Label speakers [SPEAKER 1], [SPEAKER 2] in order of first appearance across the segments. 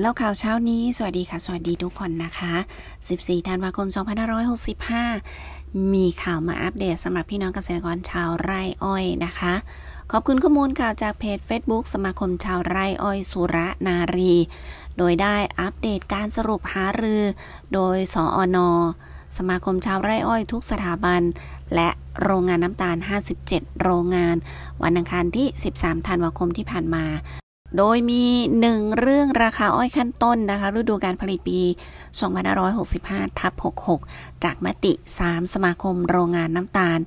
[SPEAKER 1] แล้วข่าวเช้านี้ สวัสดีค่ะ สวัสดีทุกคนนะคะ 14 ธันวาคม 2565 มีข่าวมาอัปเดตสำหรับพี่น้องเกษตรกรชาวไร่อ้อยนะคะ ขอบคุณข้อมูลข่าวจากเพจ Facebook สมาคมชาวไร่อ้อยสุรนารี โดยได้อัปเดตการสรุปหารือ โดยสออนสมาคมชาวไร่อ้อยทุกสถาบัน และโรงงานน้ำตาล 57 โรงงาน วันอังคารที่ 13 ธันวาคมที่ผ่านมา โดยมีหนึ่งเรื่องราคาอ้อยขั้นต้นนะคะฤดูการผลิตปี 2565ทับ66 จากมติ 3 สมาคมโรงงานน้ำตาล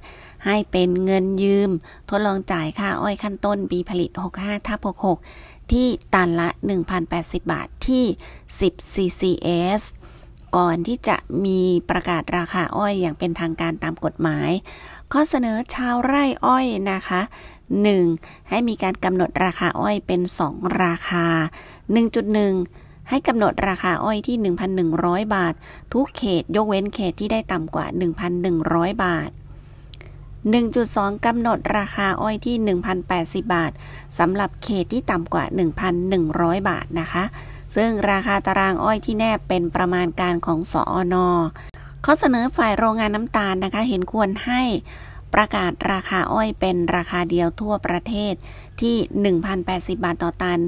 [SPEAKER 1] ให้เป็นเงินยืม ทดลองจ่ายค่าอ้อยขั้นต้น ปีผลิต 65ทับ66 ที่ตันละ 1,080 บาทที่ 10 CCS ก่อนที่จะมีประกาศราคาอ้อยอย่างเป็นทางการตามกฎหมาย ข้อเสนอชาวไร่อ้อยนะคะ 1. ให้มีการกำหนดราคาอ้อยเป็น 2 ราคา 1.1 ให้กำหนดราคาอ้อยที่ 1,100 บาท ทุกเขตยกเว้นเขตที่ได้ต่ำกว่า 1,100 บาท 1.2 กำหนดราคาอ้อยที่ 1,080 บาทสำหรับเขตที่ต่ำกว่า 1,100 บาทนะคะ ซึ่งราคาตารางอ้อยที่แนบเป็นประมาณการของสออนข้อเสนอฝ่ายโรงงานน้ำตาลนะคะ เห็นควรให้ ประกาศราคาอ้อยเป็นราคาเดียวทั่วประเทศที่ 1,080 บาทต่อตัน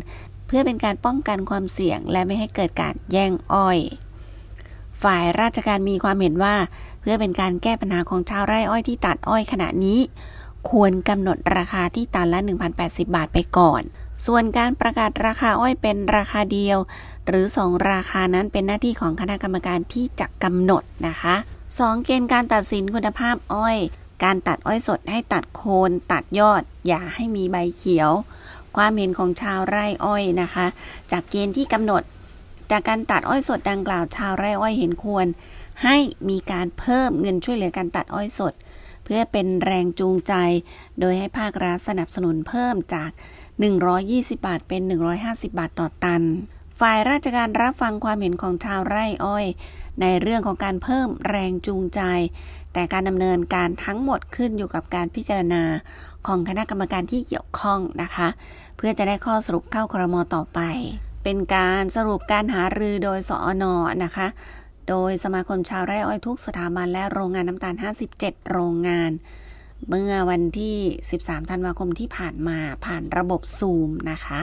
[SPEAKER 1] เพื่อเป็นการป้องกันความเสี่ยงและไม่ให้เกิดการแย่งอ้อย ฝ่ายราชการมีความเห็นว่า เพื่อเป็นการแก้ปัญหาของชาวไร่อ้อยที่ตัดอ้อยขณะนี้ ควรกำหนดราคาที่ตันละ 1,080 บาทไปก่อน ส่วนการประกาศราคาอ้อยเป็นราคาเดียว หรือ 2 ราคานั้นเป็นหน้าที่ของคณะกรรมการที่จะกำหนดนะคะ 2. เกณฑ์การตัดสินคุณภาพอ้อย การตัดอ้อยสดให้ตัดโคนตัดยอด อย่าให้มีใบเขียว ความเห็นของชาวไร่อ้อยนะคะ จากเกณฑ์ที่กำหนด จากการตัดอ้อยสดดังกล่าวชาวไร่อ้อยเห็นควร ให้มีการเพิ่มเงินช่วยเหลือการตัดอ้อยสด เพื่อเป็นแรงจูงใจ โดยให้ภาครัฐสนับสนุนเพิ่มจาก 120 บาทเป็น 150 บาทต่อตันฝ่ายราชการรับฟังความเห็นของชาวไร่อ้อย ในเรื่องของการเพิ่มแรงจูงใจ แต่การดำเนินการทั้งหมดขึ้นอยู่กับการพิจารณาของคณะกรรมการที่เกี่ยวข้องนะคะ เพื่อจะได้ข้อสรุปเข้าครมต่อไป เป็นการสรุปการหารือโดยสอนอนะคะ โดยสมาคมชาวไร่อ้อยทุกสถาบันและโรงงานน้ำตาล 57 โรงงาน เมื่อวันที่ 13 ธันวาคมที่ผ่านมาผ่านระบบซูมนะคะ